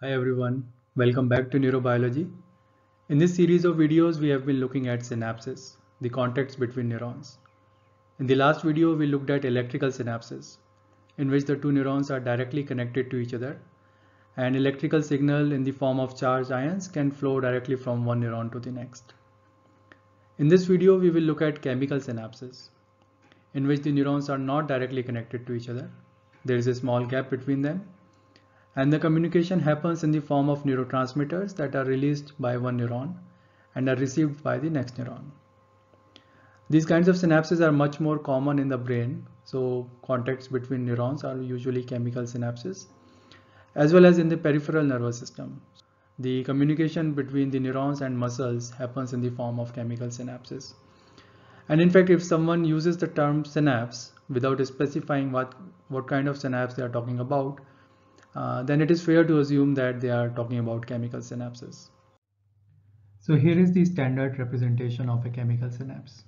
Hi everyone, welcome back to Neurobiology. In this series of videos, we have been looking at synapses, the contacts between neurons. In the last video, we looked at electrical synapses, in which the two neurons are directly connected to each other. An electrical signal in the form of charged ions can flow directly from one neuron to the next. In this video, we will look at chemical synapses, in which the neurons are not directly connected to each other. There is a small gap between them and the communication happens in the form of neurotransmitters that are released by one neuron and are received by the next neuron. These kinds of synapses are much more common in the brain, so contacts between neurons are usually chemical synapses, as well as in the peripheral nervous system. The communication between the neurons and muscles happens in the form of chemical synapses. And in fact, if someone uses the term synapse without specifying what, what kind of synapse they are talking about, uh, then it is fair to assume that they are talking about chemical synapses. So here is the standard representation of a chemical synapse.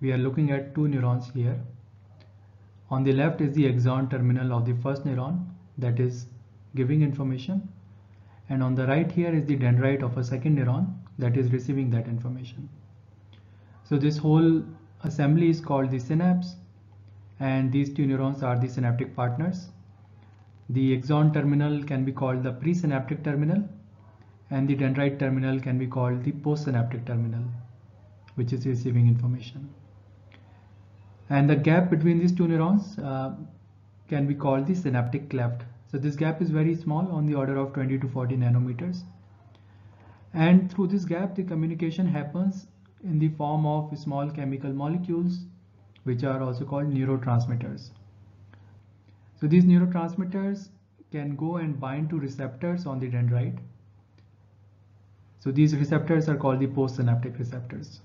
We are looking at two neurons here. On the left is the axon terminal of the first neuron that is giving information and on the right here is the dendrite of a second neuron that is receiving that information. So this whole assembly is called the synapse and these two neurons are the synaptic partners the axon terminal can be called the presynaptic terminal and the dendrite terminal can be called the postsynaptic terminal which is receiving information. And the gap between these two neurons uh, can be called the synaptic cleft. So this gap is very small on the order of 20 to 40 nanometers. And through this gap the communication happens in the form of small chemical molecules which are also called neurotransmitters. So these neurotransmitters can go and bind to receptors on the dendrite. So these receptors are called the postsynaptic receptors.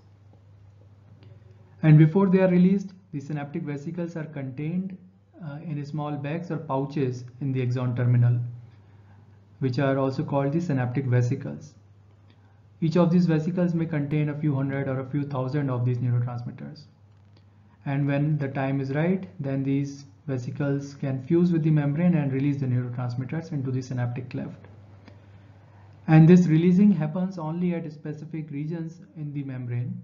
And before they are released, the synaptic vesicles are contained uh, in small bags or pouches in the axon terminal, which are also called the synaptic vesicles. Each of these vesicles may contain a few hundred or a few thousand of these neurotransmitters. And when the time is right, then these vesicles can fuse with the membrane and release the neurotransmitters into the synaptic cleft. And this releasing happens only at specific regions in the membrane.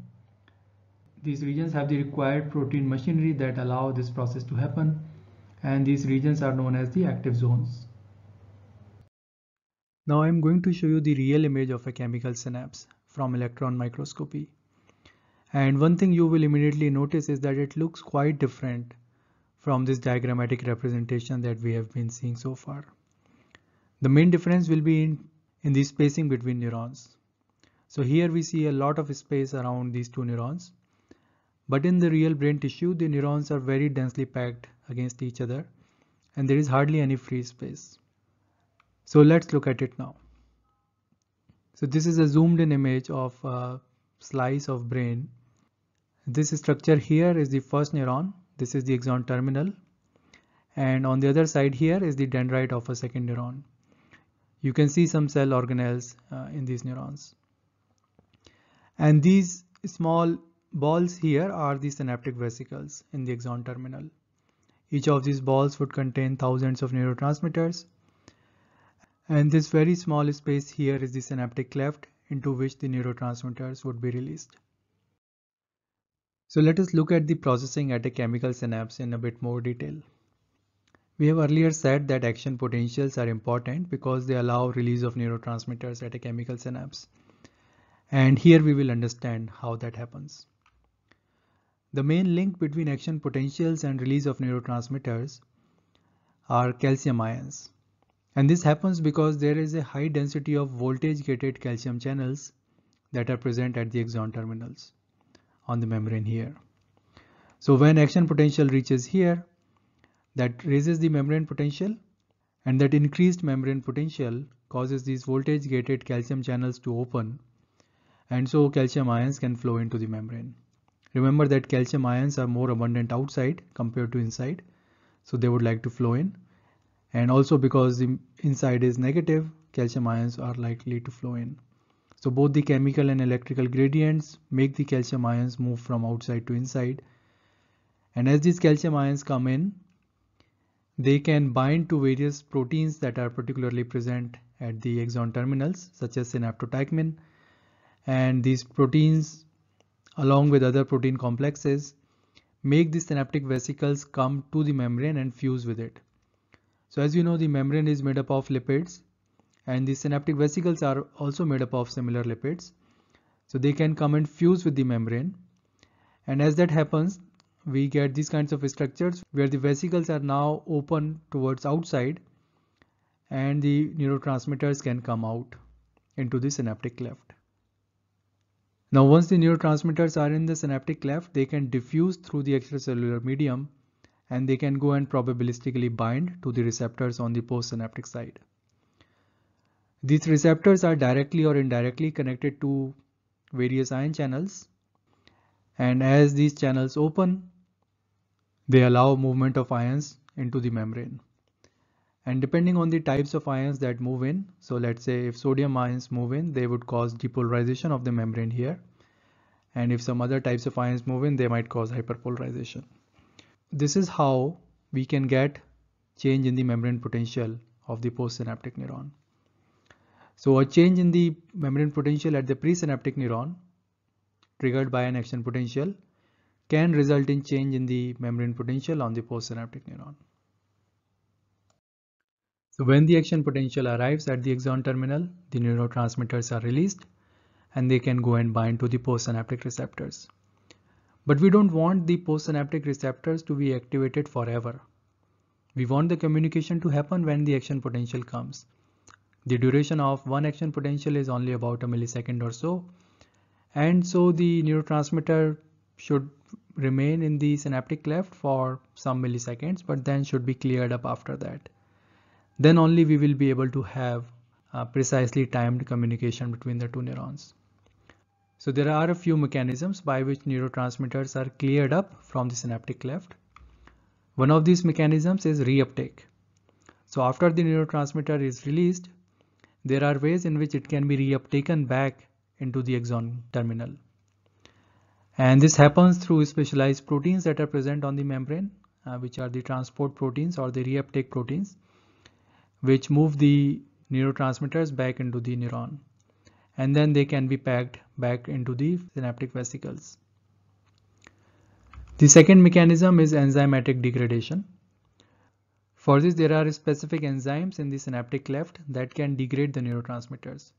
These regions have the required protein machinery that allow this process to happen and these regions are known as the active zones. Now I'm going to show you the real image of a chemical synapse from electron microscopy. And one thing you will immediately notice is that it looks quite different from this diagrammatic representation that we have been seeing so far. The main difference will be in, in the spacing between neurons. So here we see a lot of space around these two neurons. But in the real brain tissue, the neurons are very densely packed against each other and there is hardly any free space. So let's look at it now. So this is a zoomed in image of a slice of brain. This structure here is the first neuron this is the axon terminal and on the other side here is the dendrite of a second neuron. You can see some cell organelles uh, in these neurons. And these small balls here are the synaptic vesicles in the axon terminal. Each of these balls would contain thousands of neurotransmitters. And this very small space here is the synaptic cleft into which the neurotransmitters would be released. So let us look at the processing at a chemical synapse in a bit more detail. We have earlier said that action potentials are important because they allow release of neurotransmitters at a chemical synapse. And here we will understand how that happens. The main link between action potentials and release of neurotransmitters are calcium ions. And this happens because there is a high density of voltage gated calcium channels that are present at the axon terminals on the membrane here. So when action potential reaches here, that raises the membrane potential and that increased membrane potential causes these voltage gated calcium channels to open and so calcium ions can flow into the membrane. Remember that calcium ions are more abundant outside compared to inside so they would like to flow in and also because the inside is negative calcium ions are likely to flow in. So both the chemical and electrical gradients make the calcium ions move from outside to inside. And as these calcium ions come in, They can bind to various proteins that are particularly present at the axon terminals such as synaptotagmin. and these proteins along with other protein complexes make the synaptic vesicles come to the membrane and fuse with it. So as you know the membrane is made up of lipids and the synaptic vesicles are also made up of similar lipids. So they can come and fuse with the membrane and as that happens we get these kinds of structures where the vesicles are now open towards outside and the neurotransmitters can come out into the synaptic cleft. Now once the neurotransmitters are in the synaptic cleft, they can diffuse through the extracellular medium and they can go and probabilistically bind to the receptors on the postsynaptic side. These receptors are directly or indirectly connected to various ion channels and as these channels open, they allow movement of ions into the membrane. And depending on the types of ions that move in, so let's say if sodium ions move in, they would cause depolarization of the membrane here. And if some other types of ions move in, they might cause hyperpolarization. This is how we can get change in the membrane potential of the postsynaptic neuron. So a change in the membrane potential at the presynaptic neuron triggered by an action potential can result in change in the membrane potential on the postsynaptic neuron. So when the action potential arrives at the axon terminal, the neurotransmitters are released and they can go and bind to the postsynaptic receptors. But we don't want the postsynaptic receptors to be activated forever. We want the communication to happen when the action potential comes. The duration of one action potential is only about a millisecond or so. And so the neurotransmitter should remain in the synaptic cleft for some milliseconds, but then should be cleared up after that then only we will be able to have precisely timed communication between the two neurons. So there are a few mechanisms by which neurotransmitters are cleared up from the synaptic cleft. One of these mechanisms is reuptake. So after the neurotransmitter is released, there are ways in which it can be reuptaken back into the axon terminal. And this happens through specialized proteins that are present on the membrane, uh, which are the transport proteins or the reuptake proteins which move the neurotransmitters back into the neuron and then they can be packed back into the synaptic vesicles. The second mechanism is enzymatic degradation. For this there are specific enzymes in the synaptic cleft that can degrade the neurotransmitters.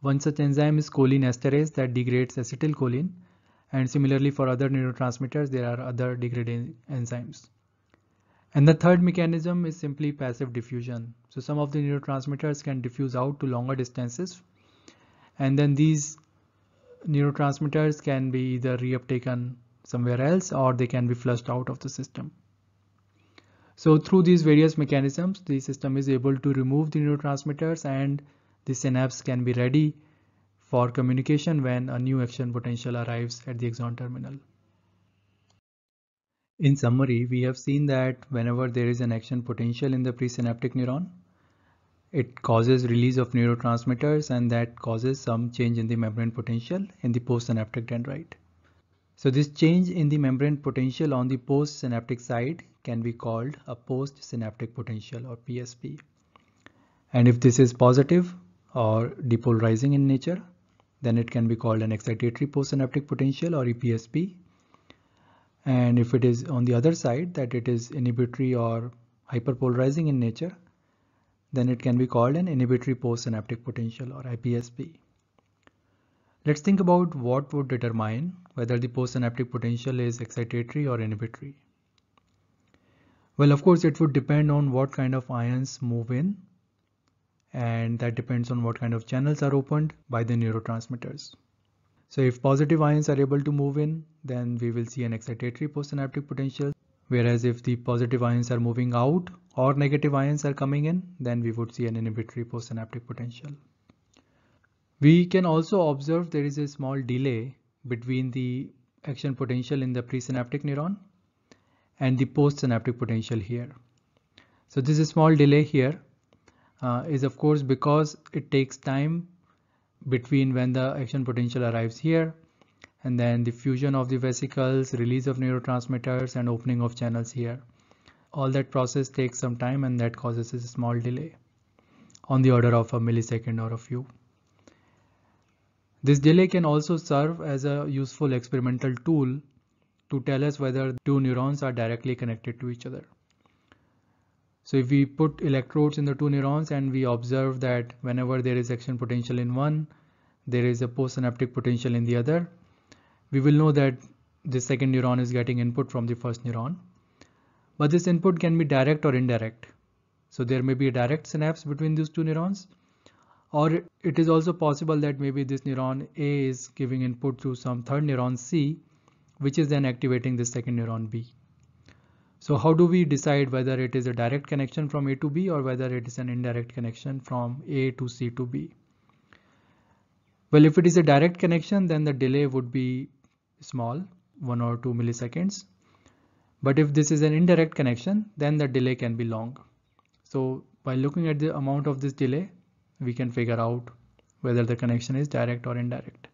One such enzyme is cholinesterase that degrades acetylcholine and similarly for other neurotransmitters there are other degrading enzymes. And the third mechanism is simply passive diffusion. So some of the neurotransmitters can diffuse out to longer distances and then these neurotransmitters can be either reuptaken somewhere else or they can be flushed out of the system. So through these various mechanisms, the system is able to remove the neurotransmitters and the synapse can be ready for communication when a new action potential arrives at the axon terminal. In summary, we have seen that whenever there is an action potential in the presynaptic neuron, it causes release of neurotransmitters and that causes some change in the membrane potential in the postsynaptic dendrite. So this change in the membrane potential on the postsynaptic side can be called a postsynaptic potential or PSP. And if this is positive or depolarizing in nature, then it can be called an excitatory postsynaptic potential or EPSP and if it is on the other side that it is inhibitory or hyperpolarizing in nature then it can be called an inhibitory postsynaptic potential or IPSP. Let's think about what would determine whether the postsynaptic potential is excitatory or inhibitory. Well, of course, it would depend on what kind of ions move in and that depends on what kind of channels are opened by the neurotransmitters. So if positive ions are able to move in, then we will see an excitatory postsynaptic potential. Whereas if the positive ions are moving out or negative ions are coming in, then we would see an inhibitory postsynaptic potential. We can also observe there is a small delay between the action potential in the presynaptic neuron and the postsynaptic potential here. So this is small delay here uh, is of course because it takes time between when the action potential arrives here and then the fusion of the vesicles, release of neurotransmitters and opening of channels here. all that process takes some time and that causes a small delay on the order of a millisecond or a few. This delay can also serve as a useful experimental tool to tell us whether two neurons are directly connected to each other. So if we put electrodes in the two neurons and we observe that whenever there is action potential in one, there is a postsynaptic potential in the other, we will know that the second neuron is getting input from the first neuron. But this input can be direct or indirect. So there may be a direct synapse between these two neurons or it is also possible that maybe this neuron A is giving input to some third neuron C which is then activating the second neuron B. So how do we decide whether it is a direct connection from A to B or whether it is an indirect connection from A to C to B? Well, if it is a direct connection, then the delay would be small, one or two milliseconds. But if this is an indirect connection, then the delay can be long. So by looking at the amount of this delay, we can figure out whether the connection is direct or indirect.